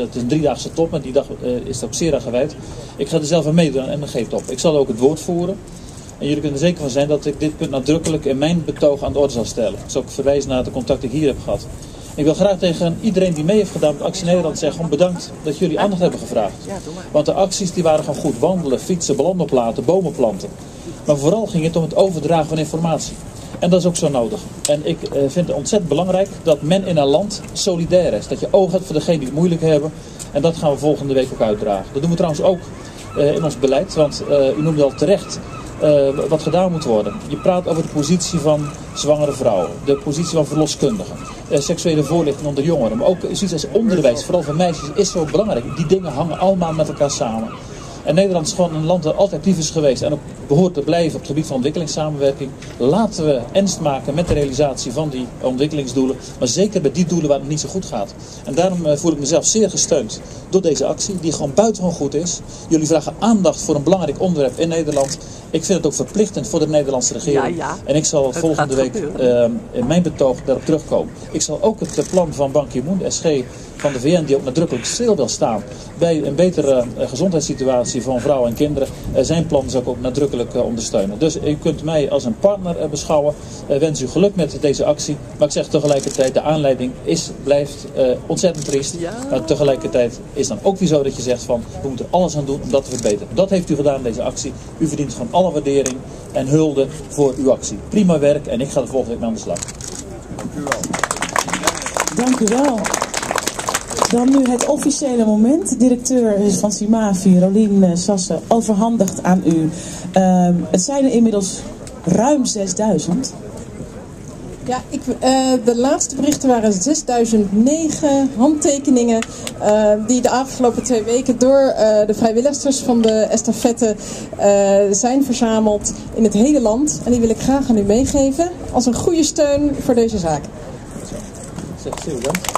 Het is een driedaagse top en die dag is het ook zeer aan gewijd. Ik ga er zelf aan meedoen en dan geef het op. Ik zal ook het woord voeren. En jullie kunnen er zeker van zijn dat ik dit punt nadrukkelijk in mijn betoog aan de orde zal stellen. Ik zal ook verwijzen naar de contact die ik hier heb gehad. Ik wil graag tegen iedereen die mee heeft gedaan met Actie Nederland zeggen, bedankt dat jullie aandacht hebben gevraagd. Want de acties die waren gewoon goed. Wandelen, fietsen, ballonnen oplaten, bomen planten. Maar vooral ging het om het overdragen van informatie. En dat is ook zo nodig. En ik eh, vind het ontzettend belangrijk dat men in een land solidair is. Dat je oog hebt voor degenen die het moeilijk hebben. En dat gaan we volgende week ook uitdragen. Dat doen we trouwens ook uh, in ons beleid. Want uh, u noemde al terecht wat gedaan moet worden. Je praat over de positie van zwangere vrouwen, de positie van verloskundigen, seksuele voorlichting onder jongeren, maar ook zoiets als onderwijs, vooral voor meisjes, is zo belangrijk. Die dingen hangen allemaal met elkaar samen. En Nederland is gewoon een land dat altijd is geweest en ook behoort te blijven op het gebied van ontwikkelingssamenwerking. Laten we ernst maken met de realisatie van die ontwikkelingsdoelen, maar zeker bij die doelen waar het niet zo goed gaat. En daarom uh, voel ik mezelf zeer gesteund door deze actie, die gewoon buitengewoon goed is. Jullie vragen aandacht voor een belangrijk onderwerp in Nederland. Ik vind het ook verplichtend voor de Nederlandse regering. Ja, ja. En ik zal Het volgende week uh, in mijn betoog daarop terugkomen. Ik zal ook het eh, plan van Ban Ki-moon, de SG van de VN, die ook nadrukkelijk stil wil staan bij een betere uh, gezondheidssituatie van vrouwen en kinderen. Uh, zijn plan zal ik ook nadrukkelijk uh, ondersteunen. Dus u kunt mij als een partner beschouwen. Wens u geluk met deze actie. Maar ik zeg tegelijkertijd, de aanleiding is, blijft uh, ontzettend triest. Ja. Maar tegelijkertijd is dan ook weer zo dat je zegt van, we moeten alles aan doen om dat te verbeteren. Dat heeft u gedaan, deze actie. U verdient van waardering en hulde voor uw actie. Prima werk en ik ga de volgende week aan de slag. Dank u wel. Dan nu het officiële moment. Directeur van Simavi, Rolien eh, Sassen, overhandigt aan u. Uh, het zijn er inmiddels ruim 6000. Ja, ik, uh, de laatste berichten waren 6009 handtekeningen uh, die de afgelopen twee weken door uh, de vrijwilligers van de estafette zijn verzameld in het hele land. En die wil ik graag aan u meegeven als een goede steun voor deze zaak. Bedankt.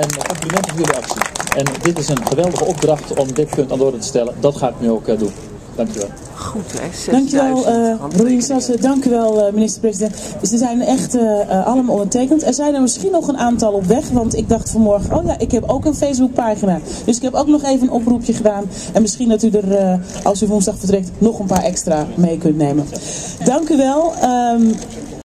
En complimenten voor jullie actie. En dit is een geweldige opdracht om dit punt aan de orde te stellen. Dat ga ik nu ook doen. Dankjewel. Goed hè, Dankjewel, uh, Sassen. Dank u wel, uh, minister-president. Ze zijn echt uh, allemaal ondertekend. Er zijn er misschien nog een aantal op weg, want ik dacht vanmorgen, oh ja, ik heb ook een Facebookpagina. Dus ik heb ook nog even een oproepje gedaan. En misschien dat u er, als u woensdag vertrekt, nog een paar extra mee kunt nemen. Dank u wel. Um,